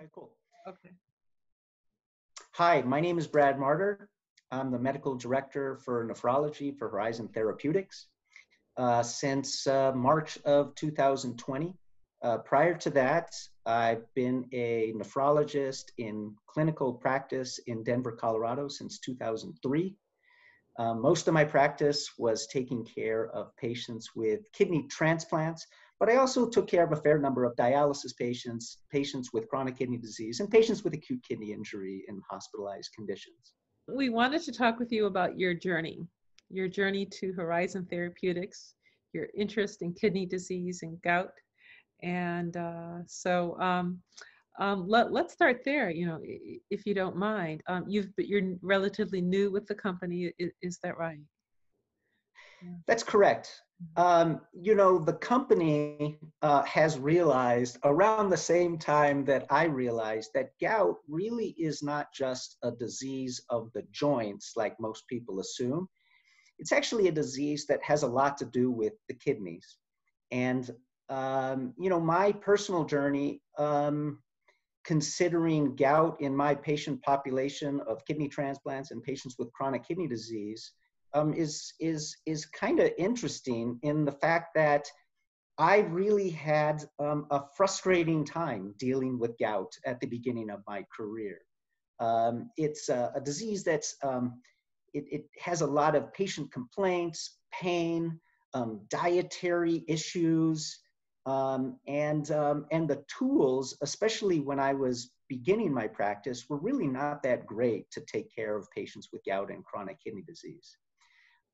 Okay, cool. Okay. Hi, my name is Brad Marder. I'm the medical director for nephrology for Horizon Therapeutics uh, since uh, March of 2020. Uh, prior to that, I've been a nephrologist in clinical practice in Denver, Colorado since 2003. Uh, most of my practice was taking care of patients with kidney transplants, but I also took care of a fair number of dialysis patients, patients with chronic kidney disease, and patients with acute kidney injury in hospitalized conditions. We wanted to talk with you about your journey, your journey to Horizon Therapeutics, your interest in kidney disease and gout. And uh, so um, um, let, let's start there, you know, if you don't mind. Um, you've, but you're relatively new with the company, is, is that right? That's correct. Um, you know, the company uh, has realized around the same time that I realized that gout really is not just a disease of the joints, like most people assume. It's actually a disease that has a lot to do with the kidneys. And, um, you know, my personal journey, um, considering gout in my patient population of kidney transplants and patients with chronic kidney disease, um, is is is kind of interesting in the fact that I really had um, a frustrating time dealing with gout at the beginning of my career. Um, it's a, a, disease that's um, it, it, has a lot of patient complaints, pain, um, dietary issues, um, and and the tools, especially when I was beginning my practice, were really not that great to take care of patients with gout and chronic kidney disease.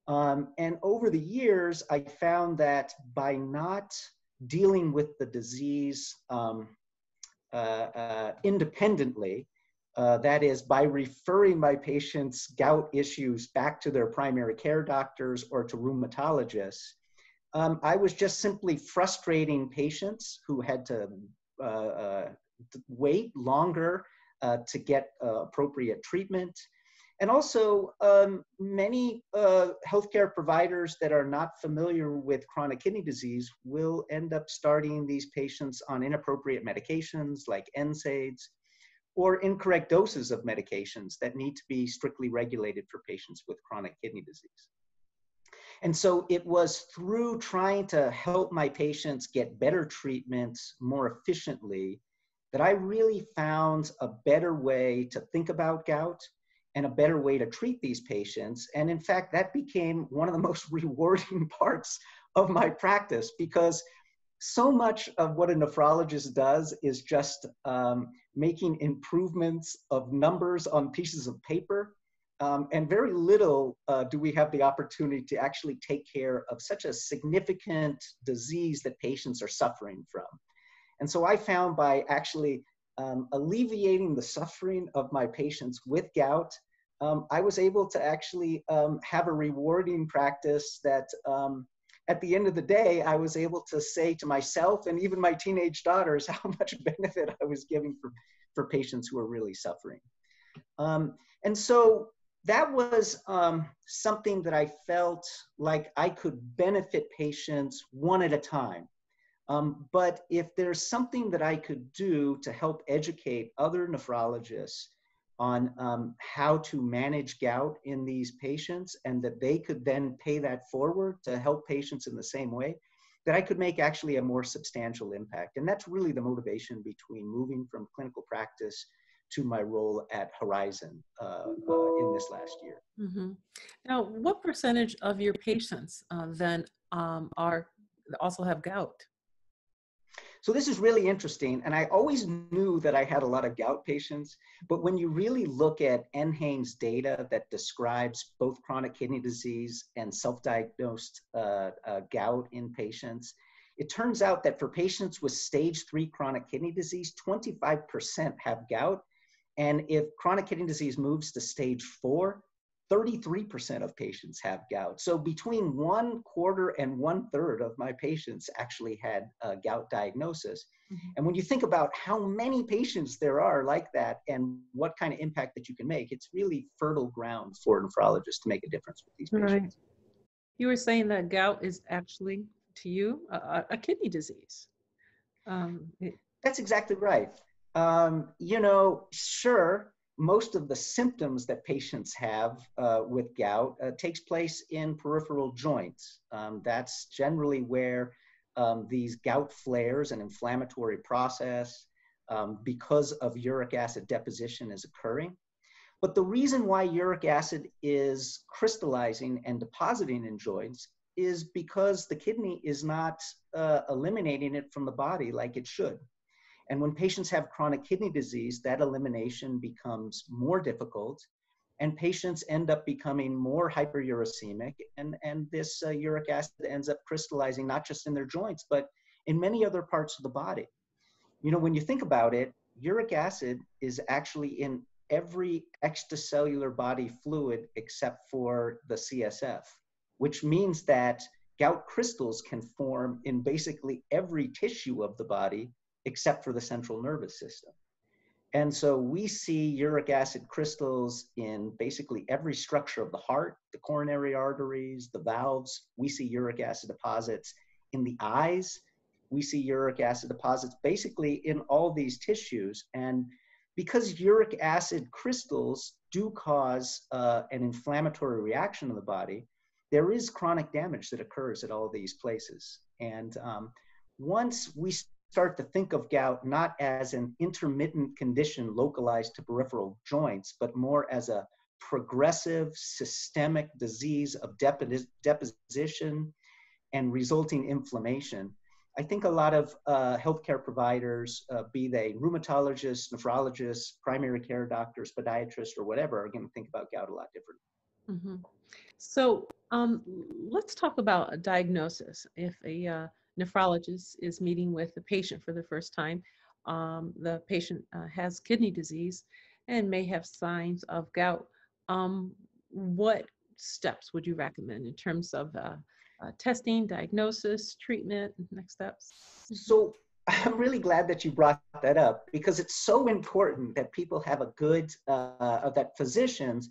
Um, and over the years, I found that by not dealing with the disease um, uh, uh, independently, uh, that is, by referring my patients' gout issues back to their primary care doctors or to rheumatologists, um, I was just simply frustrating patients who had to uh, uh, wait longer uh, to get appropriate treatment and also, um, many uh, healthcare providers that are not familiar with chronic kidney disease will end up starting these patients on inappropriate medications like NSAIDs or incorrect doses of medications that need to be strictly regulated for patients with chronic kidney disease. And so it was through trying to help my patients get better treatments more efficiently that I really found a better way to think about gout and a better way to treat these patients. And in fact, that became one of the most rewarding parts of my practice because so much of what a nephrologist does is just um, making improvements of numbers on pieces of paper. Um, and very little uh, do we have the opportunity to actually take care of such a significant disease that patients are suffering from. And so I found by actually um, alleviating the suffering of my patients with gout um, I was able to actually um, have a rewarding practice that um, at the end of the day, I was able to say to myself and even my teenage daughters how much benefit I was giving for, for patients who are really suffering. Um, and so that was um, something that I felt like I could benefit patients one at a time. Um, but if there's something that I could do to help educate other nephrologists on um, how to manage gout in these patients and that they could then pay that forward to help patients in the same way that I could make actually a more substantial impact. And that's really the motivation between moving from clinical practice to my role at Horizon uh, uh, in this last year. Mm-hmm. Now, what percentage of your patients uh, then um, are also have gout? So this is really interesting. And I always knew that I had a lot of gout patients, but when you really look at NHANES data that describes both chronic kidney disease and self-diagnosed uh, uh, gout in patients, it turns out that for patients with stage three chronic kidney disease, 25% have gout. And if chronic kidney disease moves to stage four, 33% of patients have gout. So between one quarter and one third of my patients actually had a gout diagnosis. Mm-hmm. And when you think about how many patients there are like that and what kind of impact that you can make, it's really fertile ground for nephrologists to make a difference with these patients. Right. You were saying that gout is actually, to you, a, a kidney disease. Um, it- That's exactly right. Um, you know, sure, most of the symptoms that patients have uh, with gout uh, takes place in peripheral joints. Um, that's generally where um, these gout flares and inflammatory process um, because of uric acid deposition is occurring. But the reason why uric acid is crystallizing and depositing in joints is because the kidney is not uh, eliminating it from the body like it should. And when patients have chronic kidney disease, that elimination becomes more difficult and patients end up becoming more hyperuricemic and, and this uh, uric acid ends up crystallizing not just in their joints but in many other parts of the body. You know when you think about it uric acid is actually in every extracellular body fluid except for the csf which means that gout crystals can form in basically every tissue of the body except for the central nervous system and so we see uric acid crystals in basically every structure of the heart, the coronary arteries, the valves. We see uric acid deposits in the eyes. We see uric acid deposits basically in all these tissues. And because uric acid crystals do cause uh, an inflammatory reaction in the body, there is chronic damage that occurs at all these places. And um, once we start to think of gout not as an intermittent condition localized to peripheral joints, but more as a progressive systemic disease of deposition and resulting inflammation. I think a lot of uh, healthcare providers, uh, be they rheumatologists, nephrologists, primary care doctors, podiatrists, or whatever, are going to think about gout a lot differently. Mm-hmm. So um, let's talk about a diagnosis. If a uh, nephrologist is meeting with the patient for the first time. Um, the patient uh, has kidney disease and may have signs of gout. Um, what steps would you recommend in terms of uh, uh, testing, diagnosis, treatment, next steps? So I'm really glad that you brought that up because it's so important that people have a good, uh, that physicians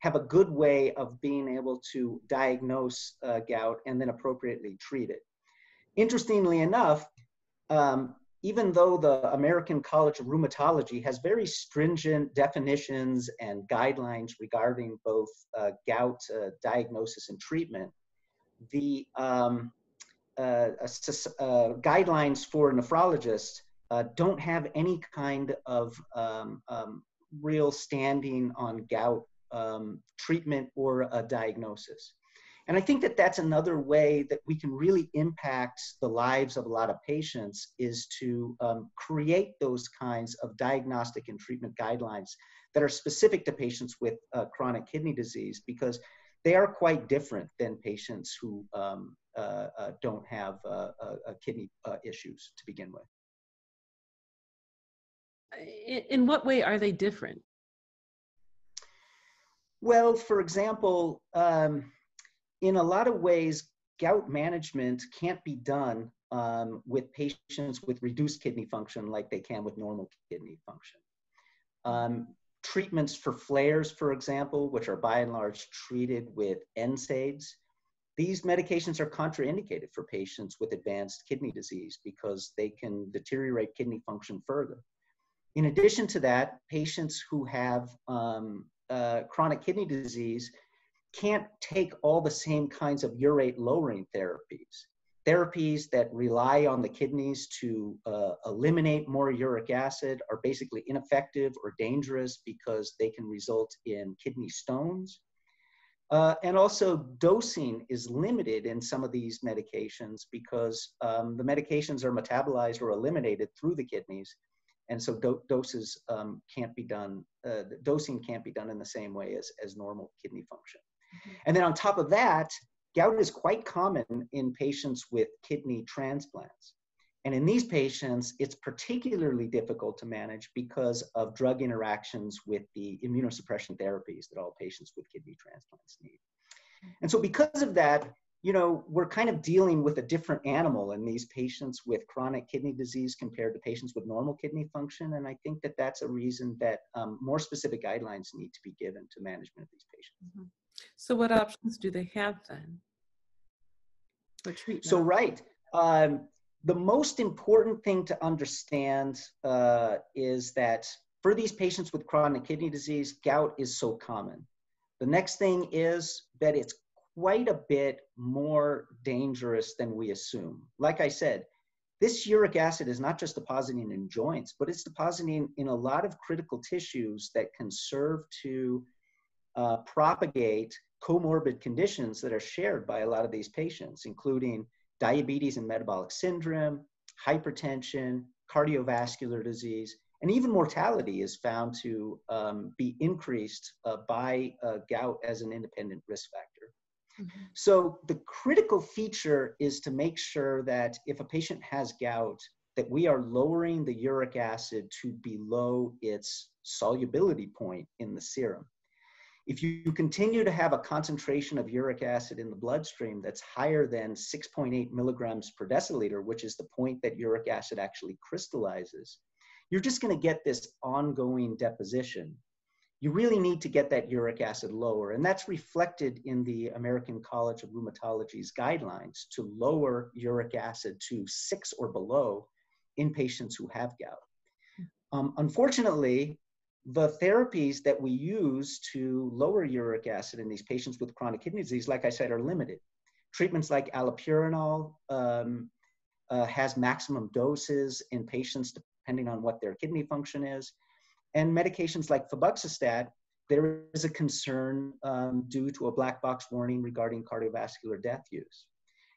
have a good way of being able to diagnose uh, gout and then appropriately treat it. Interestingly enough, um, even though the American College of Rheumatology has very stringent definitions and guidelines regarding both uh, gout uh, diagnosis and treatment, the um, uh, uh guidelines for nephrologists uh, don't have any kind of um, um, real standing on gout um, treatment or a diagnosis. And I think that that's another way that we can really impact the lives of a lot of patients is to um, create those kinds of diagnostic and treatment guidelines that are specific to patients with uh, chronic kidney disease because they are quite different than patients who um, uh, uh, don't have uh, kidney uh, issues to begin with. In what way are they different? Well, for example, um, in a lot of ways, gout management can't be done um, with patients with reduced kidney function like they can with normal kidney function. Um, treatments for flares, for example, which are by and large treated with NSAIDs, these medications are contraindicated for patients with advanced kidney disease because they can deteriorate kidney function further. In addition to that, patients who have um, uh, chronic kidney disease can't take all the same kinds of urate lowering therapies. Therapies that rely on the kidneys to uh, eliminate more uric acid are basically ineffective or dangerous because they can result in kidney stones. Uh, and also, dosing is limited in some of these medications because um, the medications are metabolized or eliminated through the kidneys. And so, do doses um, can't be done, uh, dosing can't be done in the same way as, as normal kidney function. And then on top of that, gout is quite common in patients with kidney transplants. And in these patients, it's particularly difficult to manage because of drug interactions with the immunosuppression therapies that all patients with kidney transplants need. And so, because of that, you know, we're kind of dealing with a different animal in these patients with chronic kidney disease compared to patients with normal kidney function. And I think that that's a reason that um, more specific guidelines need to be given to management of these patients. Mm-hmm. So what options do they have then? Treatment? So right. Um, the most important thing to understand uh, is that for these patients with chronic kidney disease, gout is so common. The next thing is that it's quite a bit more dangerous than we assume. Like I said, this uric acid is not just depositing in joints, but it's depositing in a lot of critical tissues that can serve to uh, propagate comorbid conditions that are shared by a lot of these patients, including diabetes and metabolic syndrome, hypertension, cardiovascular disease, and even mortality is found to um, be increased uh, by uh, gout as an independent risk factor. Mm-hmm. So the critical feature is to make sure that if a patient has gout, that we are lowering the uric acid to below its solubility point in the serum. If you continue to have a concentration of uric acid in the bloodstream that's higher than 6.8 milligrams per deciliter, which is the point that uric acid actually crystallizes, you're just going to get this ongoing deposition. You really need to get that uric acid lower, and that's reflected in the American College of Rheumatology's guidelines to lower uric acid to six or below in patients who have gout. Um, unfortunately, the therapies that we use to lower uric acid in these patients with chronic kidney disease, like I said, are limited. Treatments like allopurinol um, uh, has maximum doses in patients depending on what their kidney function is. And medications like febuxostat, there is a concern um, due to a black box warning regarding cardiovascular death use.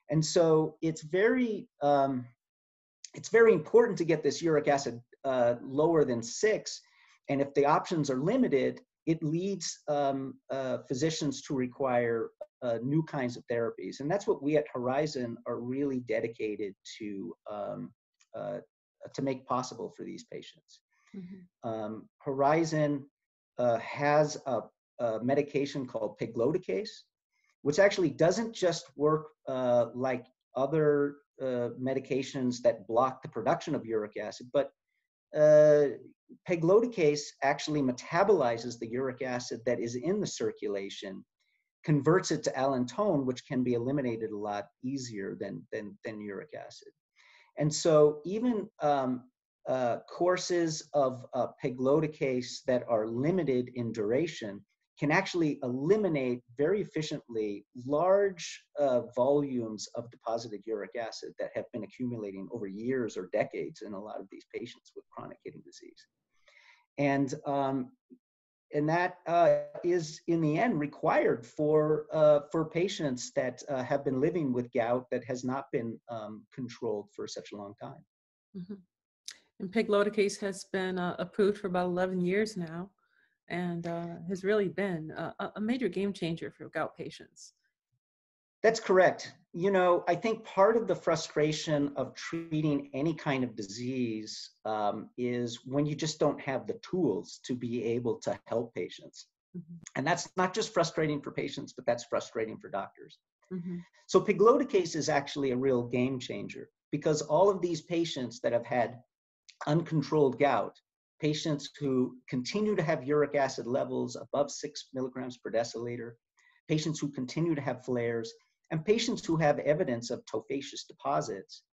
And so it's very, um, it's very important to get this uric acid uh, lower than six and if the options are limited, it leads um, uh, physicians to require uh, new kinds of therapies. And that's what we at Horizon are really dedicated to, um, uh, to make possible for these patients. Mm-hmm. Um, Horizon uh, has a, a, medication called pegloticase, which actually doesn't just work uh, like other uh, medications that block the production of uric acid, but pegloticase actually metabolizes the uric acid that is in the circulation, converts it to allantoin, which can be eliminated a lot easier than, than, than uric acid. And so even um, uh, courses of uh, pegloticase that are limited in duration can actually eliminate very efficiently large uh, volumes of deposited uric acid that have been accumulating over years or decades in a lot of these patients with chronic kidney disease. And, um, and that uh, is in the end required for, uh, for patients that uh, have been living with gout that has not been um, controlled for such a long time. Mm-hmm. And pegloticase has been uh, approved for about 11 years now and uh, has really been a, a major game changer for gout patients. That's correct. You know, I think part of the frustration of treating any kind of disease um, is when you just don't have the tools to be able to help patients. Mm-hmm. And that's not just frustrating for patients, but that's frustrating for doctors. Mm-hmm. So, pegloticase is actually a real game changer because all of these patients that have had uncontrolled gout patients who continue to have uric acid levels above six milligrams per deciliter, patients who continue to have flares, and patients who have evidence of tophaceous deposits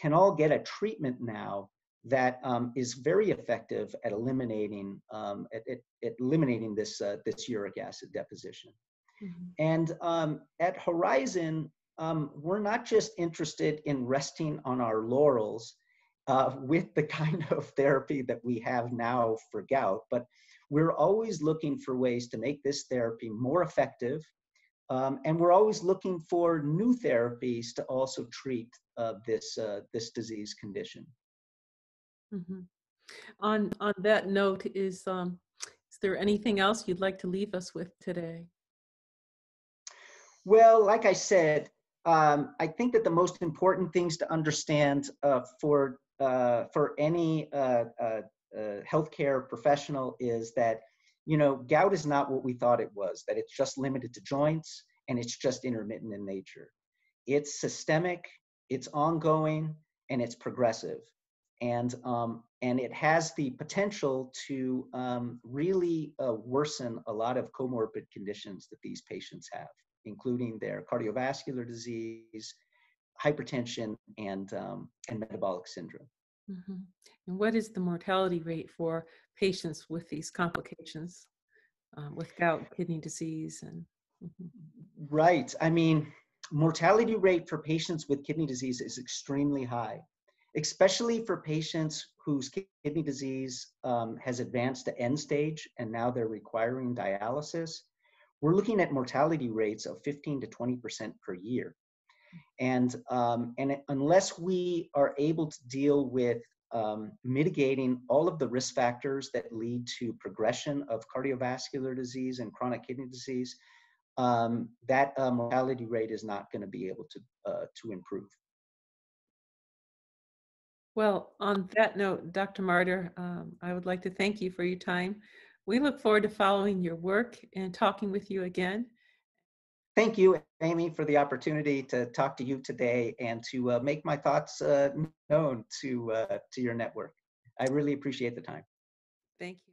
can all get a treatment now that um, is very effective at eliminating um, at, at, at, eliminating this uh, this uric acid deposition. Mm-hmm. And um, at Horizon, um, we're not just interested in resting on our laurels uh, with the kind of therapy that we have now for gout, but we're always looking for ways to make this therapy more effective. Um, and we're always looking for new therapies to also treat uh, this, uh, this disease condition. Mm-hmm. On, on that note, is, um, is there anything else you'd like to leave us with today? Well, like I said, um, I think that the most important things to understand uh, for uh, for any uh, uh, uh, healthcare professional is that you know gout is not what we thought it was that it's just limited to joints and it's just intermittent in nature. It's systemic it's ongoing and it's progressive. And um, and it has the potential to um, really uh, worsen a lot of comorbid conditions that these patients have including their cardiovascular disease hypertension and, um, and metabolic syndrome. Mm-hmm. And what is the mortality rate for patients with these complications, um, with gout, kidney disease, and? Mm-hmm. Right. I mean, mortality rate for patients with kidney disease is extremely high, especially for patients whose kidney disease um, has advanced to end stage and now they're requiring dialysis. We're looking at mortality rates of 15 to 20% per year. And, um, and unless we are able to deal with um, mitigating all of the risk factors that lead to progression of cardiovascular disease and chronic kidney disease, um, that uh, mortality rate is not going to be able to, uh, to improve. Well, on that note, Dr. Marder, um, I would like to thank you for your time. We look forward to following your work and talking with you again. Thank you, Amy, for the opportunity to talk to you today and to uh, make my thoughts uh, known to, uh, to your network. I really appreciate the time. Thank you.